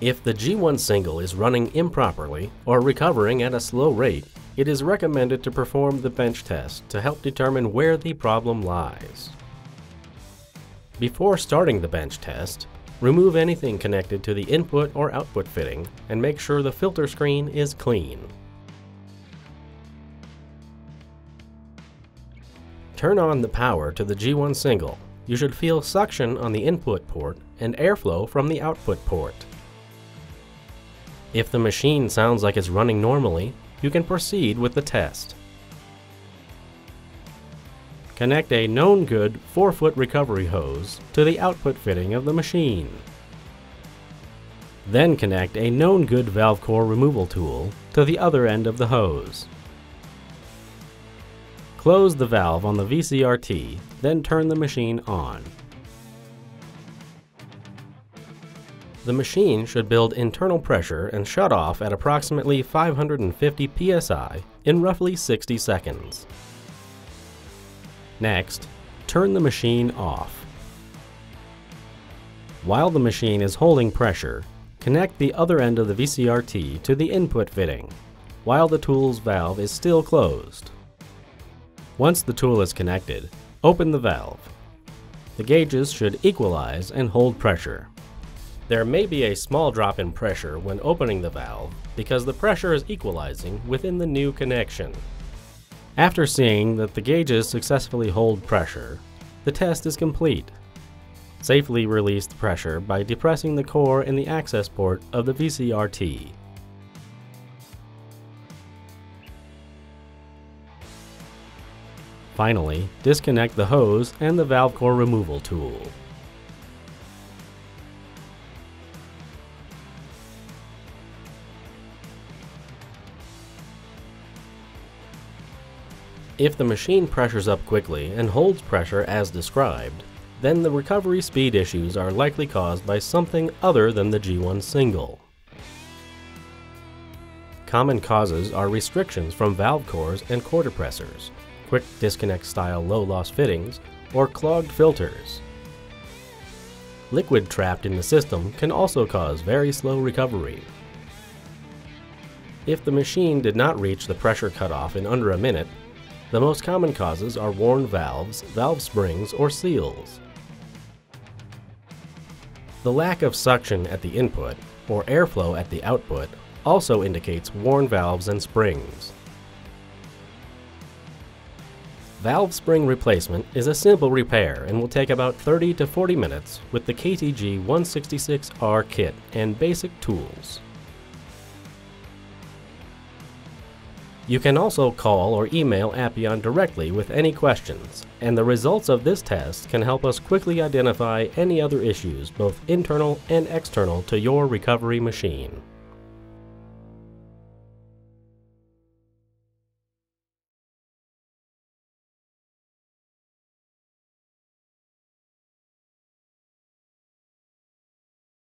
If the G1 single is running improperly or recovering at a slow rate, it is recommended to perform the bench test to help determine where the problem lies. Before starting the bench test, remove anything connected to the input or output fitting and make sure the filter screen is clean. Turn on the power to the G1 single. You should feel suction on the input port and airflow from the output port. If the machine sounds like it's running normally, you can proceed with the test. Connect a known good 4-foot recovery hose to the output fitting of the machine. Then connect a known good valve core removal tool to the other end of the hose. Close the valve on the VCRT, then turn the machine on. The machine should build internal pressure and shut off at approximately 550 psi in roughly 60 seconds. Next, turn the machine off. While the machine is holding pressure, connect the other end of the VCRT to the input fitting, while the tool's valve is still closed. Once the tool is connected, open the valve. The gauges should equalize and hold pressure. There may be a small drop in pressure when opening the valve because the pressure is equalizing within the new connection. After seeing that the gauges successfully hold pressure, the test is complete. Safely release the pressure by depressing the core in the access port of the VCRT. Finally, disconnect the hose and the valve core removal tool. If the machine pressures up quickly and holds pressure as described, then the recovery speed issues are likely caused by something other than the G1 single. Common causes are restrictions from valve cores and core depressors, quick disconnect style low loss fittings, or clogged filters. Liquid trapped in the system can also cause very slow recovery. If the machine did not reach the pressure cutoff in under a minute, the most common causes are worn valves, valve springs, or seals. The lack of suction at the input, or airflow at the output, also indicates worn valves and springs. Valve spring replacement is a simple repair and will take about 30 to 40 minutes with the KTG 166R kit and basic tools. You can also call or email Appion directly with any questions, and the results of this test can help us quickly identify any other issues both internal and external to your recovery machine.